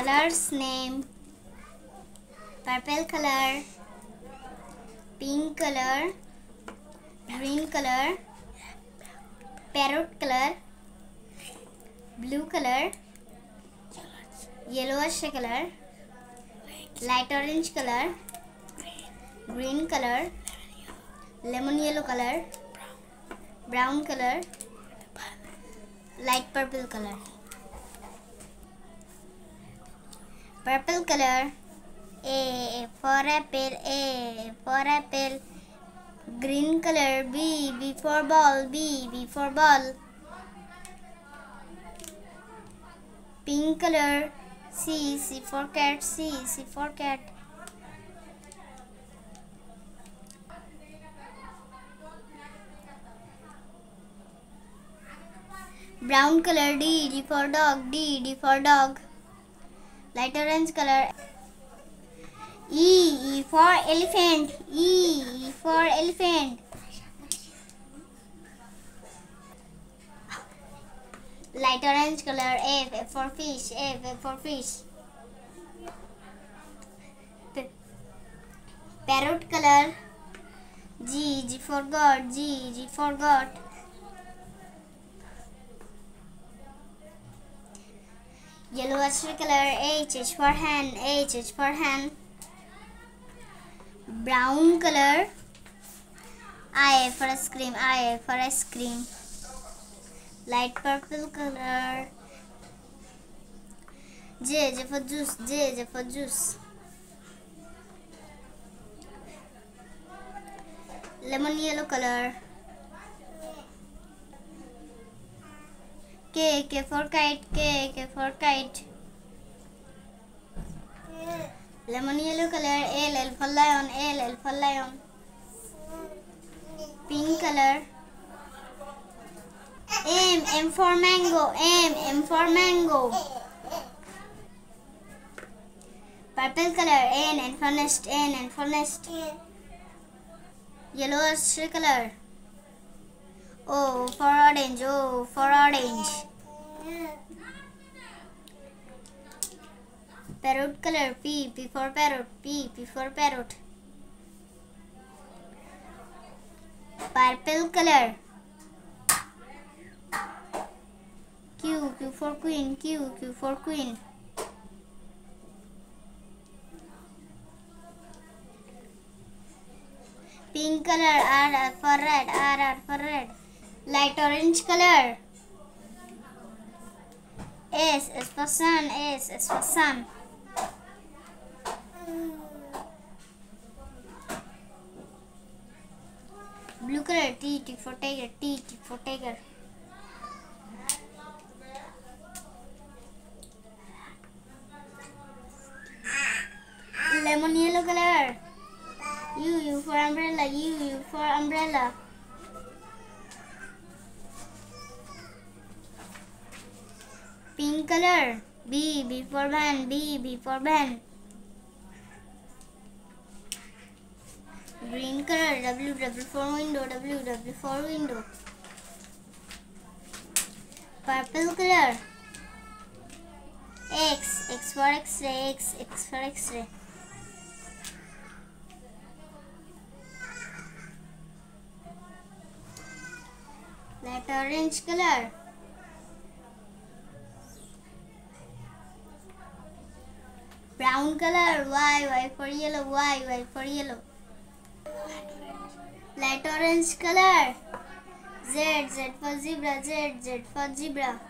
colors name purple color pink color green color parrot color blue color yellowish color light orange color green color lemon yellow color brown color light purple color purple color. A for apple. A for apple. Green color. B b for ball. B b for ball. Pink color. C c for cat. C c for cat. Brown color. D d for dog. D d for dog light orange color. E e for elephant. E e for elephant. Light orange color. F f for fish. F f for fish. Parrot color. G g for god. G g for god yellow extra color H H for hand H H for hand brown color I for ice cream I for ice cream. Light purple color J J for juice J J for juice. Lemon yellow color K K for kite K K for kite lemon yellow color L L for lion L L for lion pink color M M for mango M M for mango purple color N N for nest N N for nest yellow color O for orange, O for orange. Parrot color P, P for parrot, P, P for parrot. Purple color Q, Q for queen, Q, Q for queen. Pink color R, R for red, R, R for red light orange color. S is for sun, S is for sun. Blue color, T, T for tiger, T, T for tiger. Lemon yellow color. U, U for umbrella, U, U for umbrella. pink color B B for van B B for van color W W for window W W for window purple color X X for X-ray X X for X-ray. Light orange color. Brown color Y Y for yellow Y Y for yellow light orange color. Z, Z for zebra, Z, Z for zebra.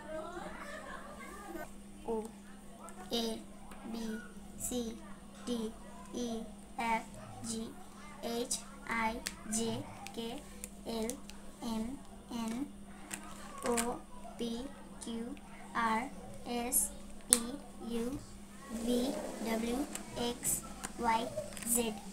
O, A, B, C, D, E, F, G, H, I, J, K, L, M, N, O, P, Q, R, S, T, U, V, W, X, Y, Z.